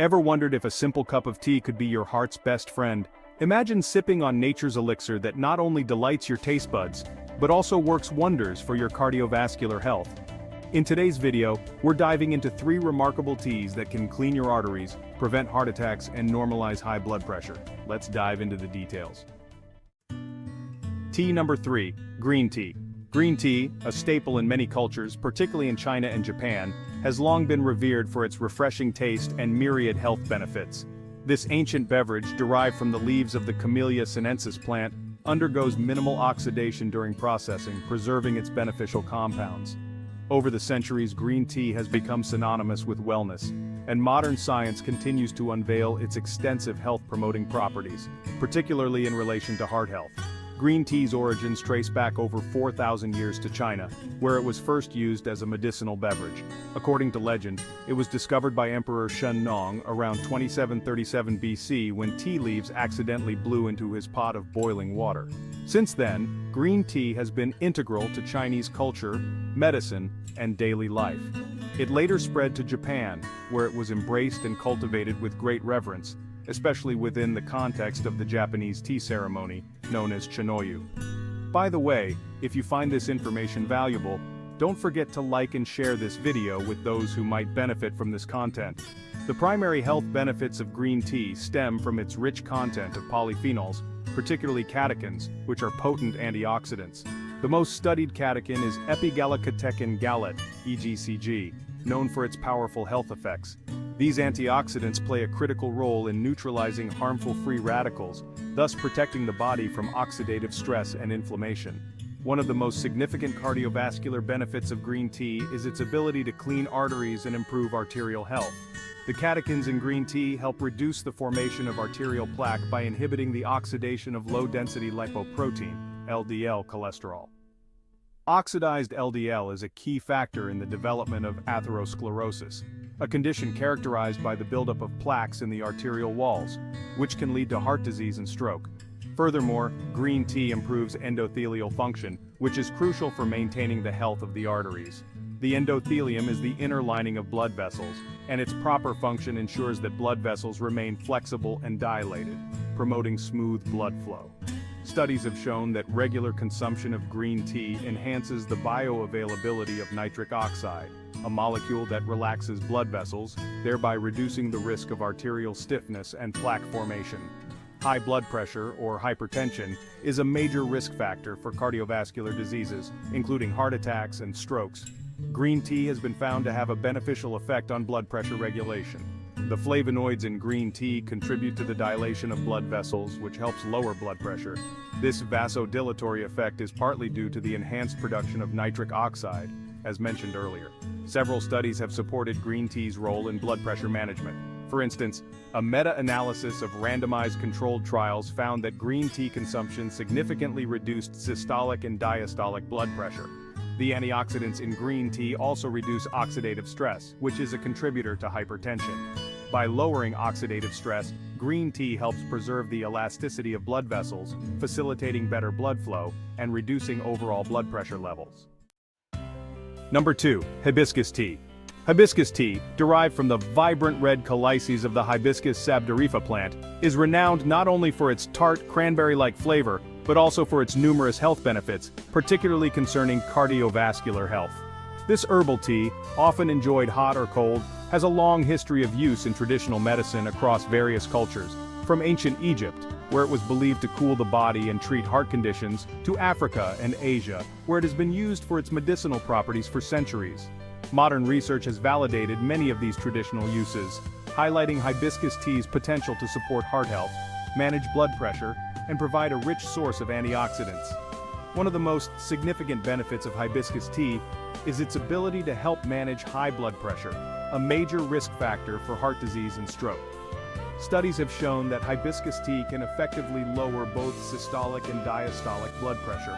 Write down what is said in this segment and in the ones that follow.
Ever wondered if a simple cup of tea could be your heart's best friend? Imagine sipping on nature's elixir that not only delights your taste buds, but also works wonders for your cardiovascular health. In today's video, we're diving into three remarkable teas that can clean your arteries, prevent heart attacks, and normalize high blood pressure. Let's dive into the details. Tea number 3. Green Tea. Green tea, a staple in many cultures, particularly in China and Japan, has long been revered for its refreshing taste and myriad health benefits. This ancient beverage, derived from the leaves of the Camellia sinensis plant, undergoes minimal oxidation during processing, preserving its beneficial compounds. Over the centuries green tea has become synonymous with wellness, and modern science continues to unveil its extensive health-promoting properties, particularly in relation to heart health. Green tea's origins trace back over 4,000 years to China, where it was first used as a medicinal beverage. According to legend, it was discovered by Emperor Shen Nong around 2737 BC when tea leaves accidentally blew into his pot of boiling water. Since then, green tea has been integral to Chinese culture, medicine, and daily life. It later spread to Japan, where it was embraced and cultivated with great reverence, especially within the context of the Japanese tea ceremony, known as chanoyu. By the way, if you find this information valuable, don't forget to like and share this video with those who might benefit from this content. The primary health benefits of green tea stem from its rich content of polyphenols, particularly catechins, which are potent antioxidants. The most studied catechin is Epigallocatechin gallate, EGCG, known for its powerful health effects. These antioxidants play a critical role in neutralizing harmful free radicals, thus protecting the body from oxidative stress and inflammation. One of the most significant cardiovascular benefits of green tea is its ability to clean arteries and improve arterial health. The catechins in green tea help reduce the formation of arterial plaque by inhibiting the oxidation of low-density lipoprotein, LDL cholesterol. Oxidized LDL is a key factor in the development of atherosclerosis, a condition characterized by the buildup of plaques in the arterial walls, which can lead to heart disease and stroke. Furthermore, green tea improves endothelial function, which is crucial for maintaining the health of the arteries. The endothelium is the inner lining of blood vessels, and its proper function ensures that blood vessels remain flexible and dilated, promoting smooth blood flow. Studies have shown that regular consumption of green tea enhances the bioavailability of nitric oxide, a molecule that relaxes blood vessels, thereby reducing the risk of arterial stiffness and plaque formation. High blood pressure, or hypertension, is a major risk factor for cardiovascular diseases, including heart attacks and strokes. Green tea has been found to have a beneficial effect on blood pressure regulation. The flavonoids in green tea contribute to the dilation of blood vessels, which helps lower blood pressure. This vasodilatory effect is partly due to the enhanced production of nitric oxide, as mentioned earlier. Several studies have supported green tea's role in blood pressure management. For instance, a meta-analysis of randomized controlled trials found that green tea consumption significantly reduced systolic and diastolic blood pressure. The antioxidants in green tea also reduce oxidative stress, which is a contributor to hypertension. By lowering oxidative stress, green tea helps preserve the elasticity of blood vessels, facilitating better blood flow, and reducing overall blood pressure levels. Number 2. Hibiscus Tea. Hibiscus tea, derived from the vibrant red calyces of the Hibiscus sabdariffa plant, is renowned not only for its tart, cranberry-like flavor, but also for its numerous health benefits, particularly concerning cardiovascular health. This herbal tea, often enjoyed hot or cold, has a long history of use in traditional medicine across various cultures, from ancient Egypt, where it was believed to cool the body and treat heart conditions, to Africa and Asia, where it has been used for its medicinal properties for centuries. Modern research has validated many of these traditional uses, highlighting hibiscus tea's potential to support heart health, manage blood pressure, and provide a rich source of antioxidants. One of the most significant benefits of hibiscus tea is its ability to help manage high blood pressure, a major risk factor for heart disease and stroke. Studies have shown that hibiscus tea can effectively lower both systolic and diastolic blood pressure.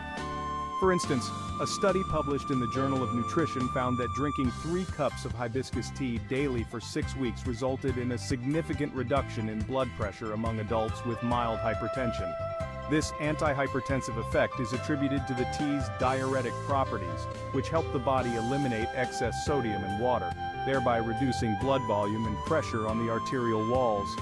For instance, a study published in the Journal of Nutrition found that drinking three cups of hibiscus tea daily for six weeks resulted in a significant reduction in blood pressure among adults with mild hypertension. This antihypertensive effect is attributed to the tea's diuretic properties, which help the body eliminate excess sodium and water. Thereby reducing blood volume and pressure on the arterial walls.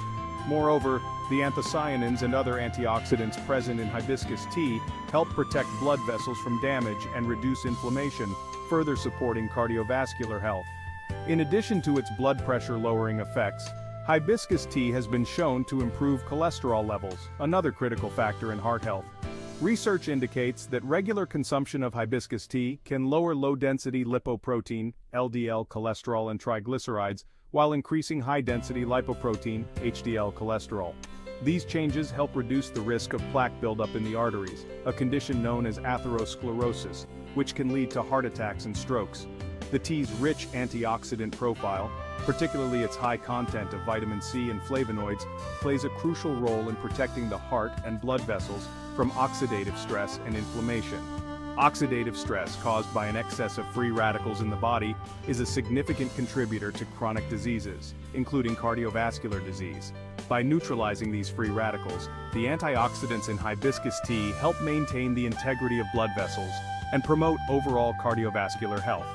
Moreover, the anthocyanins and other antioxidants present in hibiscus tea help protect blood vessels from damage and reduce inflammation, further supporting cardiovascular health. In addition to its blood pressure lowering effects, hibiscus tea has been shown to improve cholesterol levels, another critical factor in heart health. Research indicates that regular consumption of hibiscus tea can lower low-density lipoprotein, LDL cholesterol and triglycerides, while increasing high-density lipoprotein, HDL cholesterol. These changes help reduce the risk of plaque buildup in the arteries, a condition known as atherosclerosis, which can lead to heart attacks and strokes. The tea's rich antioxidant profile, particularly its high content of vitamin C and flavonoids, plays a crucial role in protecting the heart and blood vessels from oxidative stress and inflammation. Oxidative stress caused by an excess of free radicals in the body is a significant contributor to chronic diseases, including cardiovascular disease. By neutralizing these free radicals, the antioxidants in hibiscus tea help maintain the integrity of blood vessels and promote overall cardiovascular health.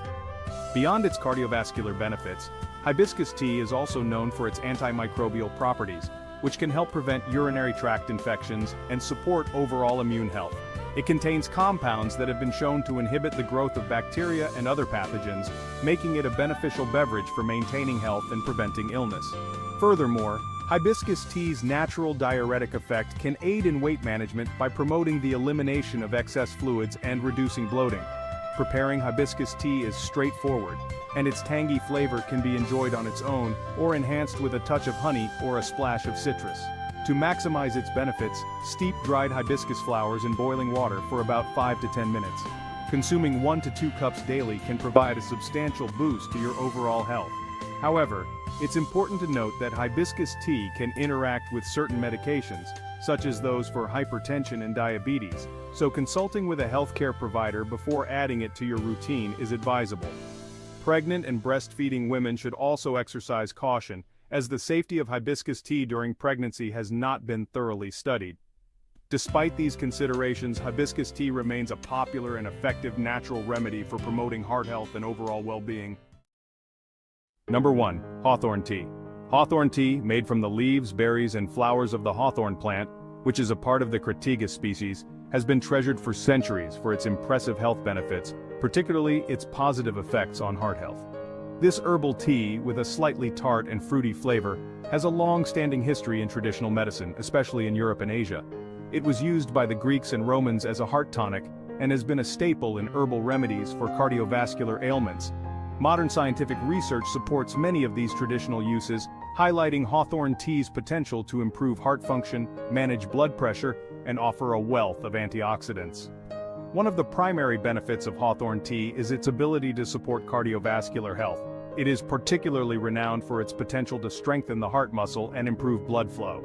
Beyond its cardiovascular benefits, hibiscus tea is also known for its antimicrobial properties, which can help prevent urinary tract infections and support overall immune health. It contains compounds that have been shown to inhibit the growth of bacteria and other pathogens, making it a beneficial beverage for maintaining health and preventing illness. Furthermore, hibiscus tea's natural diuretic effect can aid in weight management by promoting the elimination of excess fluids and reducing bloating. Preparing hibiscus tea is straightforward, and its tangy flavor can be enjoyed on its own or enhanced with a touch of honey or a splash of citrus. To maximize its benefits, steep dried hibiscus flowers in boiling water for about 5 to 10 minutes. Consuming 1 to 2 cups daily can provide a substantial boost to your overall health. However, it's important to note that hibiscus tea can interact with certain medications, such as those for hypertension and diabetes, so consulting with a healthcare provider before adding it to your routine is advisable. Pregnant and breastfeeding women should also exercise caution, as the safety of hibiscus tea during pregnancy has not been thoroughly studied. Despite these considerations, hibiscus tea remains a popular and effective natural remedy for promoting heart health and overall well-being. Number 1. Hawthorn Tea. Hawthorn tea, made from the leaves, berries and flowers of the hawthorn plant, which is a part of the Crataegus species, has been treasured for centuries for its impressive health benefits, particularly its positive effects on heart health. This herbal tea, with a slightly tart and fruity flavor, has a long-standing history in traditional medicine, especially in Europe and Asia. It was used by the Greeks and Romans as a heart tonic, and has been a staple in herbal remedies for cardiovascular ailments, Modern scientific research supports many of these traditional uses, highlighting hawthorn tea's potential to improve heart function, manage blood pressure, and offer a wealth of antioxidants. One of the primary benefits of hawthorn tea is its ability to support cardiovascular health. It is particularly renowned for its potential to strengthen the heart muscle and improve blood flow.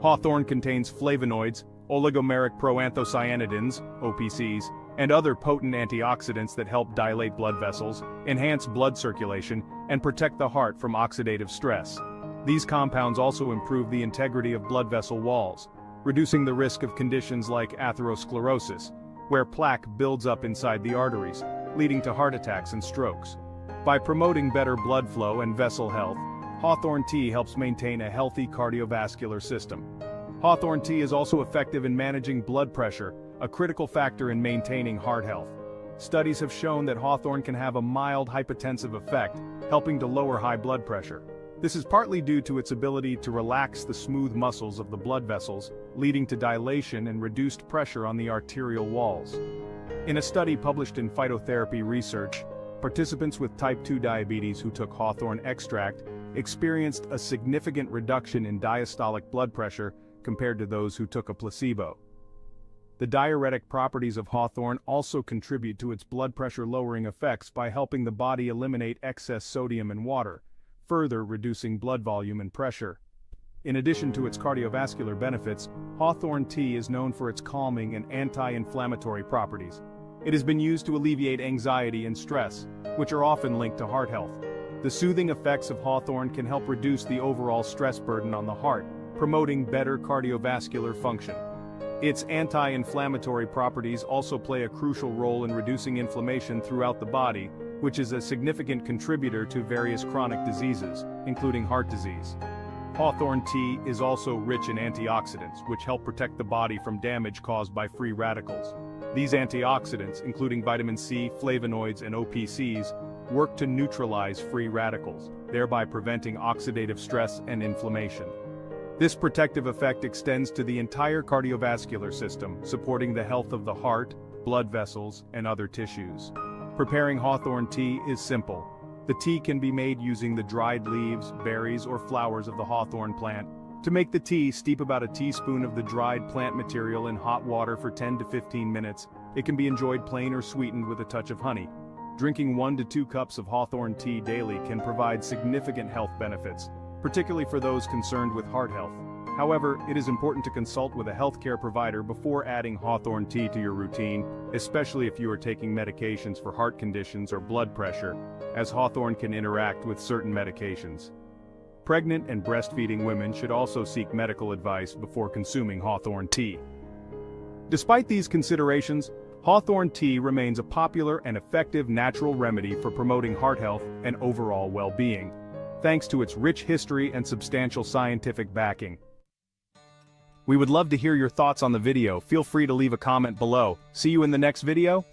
Hawthorn contains flavonoids, oligomeric proanthocyanidins, OPCs, and other potent antioxidants that help dilate blood vessels, enhance blood circulation, and protect the heart from oxidative stress. These compounds also improve the integrity of blood vessel walls, reducing the risk of conditions like atherosclerosis, where plaque builds up inside the arteries, leading to heart attacks and strokes. By promoting better blood flow and vessel health, Hawthorn tea helps maintain a healthy cardiovascular system. Hawthorn tea is also effective in managing blood pressure a critical factor in maintaining heart health. Studies have shown that hawthorn can have a mild hypotensive effect, helping to lower high blood pressure. This is partly due to its ability to relax the smooth muscles of the blood vessels, leading to dilation and reduced pressure on the arterial walls. In a study published in Phytotherapy Research, participants with type 2 diabetes who took hawthorn extract experienced a significant reduction in diastolic blood pressure compared to those who took a placebo. The diuretic properties of hawthorn also contribute to its blood pressure lowering effects by helping the body eliminate excess sodium and water, further reducing blood volume and pressure. In addition to its cardiovascular benefits, hawthorn tea is known for its calming and anti-inflammatory properties. It has been used to alleviate anxiety and stress, which are often linked to heart health. The soothing effects of hawthorn can help reduce the overall stress burden on the heart, promoting better cardiovascular function. Its anti-inflammatory properties also play a crucial role in reducing inflammation throughout the body, which is a significant contributor to various chronic diseases, including heart disease. Hawthorn tea is also rich in antioxidants, which help protect the body from damage caused by free radicals. These antioxidants, including vitamin C, flavonoids, and OPCs, work to neutralize free radicals, thereby preventing oxidative stress and inflammation. This protective effect extends to the entire cardiovascular system, supporting the health of the heart, blood vessels, and other tissues. Preparing hawthorn tea is simple. The tea can be made using the dried leaves, berries, or flowers of the hawthorn plant. To make the tea, steep about a teaspoon of the dried plant material in hot water for 10 to 15 minutes. It can be enjoyed plain or sweetened with a touch of honey. Drinking 1 to 2 cups of hawthorn tea daily can provide significant health benefits, particularly for those concerned with heart health. However, it is important to consult with a healthcare provider before adding hawthorn tea to your routine, especially if you are taking medications for heart conditions or blood pressure, as hawthorn can interact with certain medications. Pregnant and breastfeeding women should also seek medical advice before consuming hawthorn tea. Despite these considerations, Hawthorn tea remains a popular and effective natural remedy for promoting heart health and overall well-being, thanks to its rich history and substantial scientific backing. We would love to hear your thoughts on the video, feel free to leave a comment below. See you in the next video.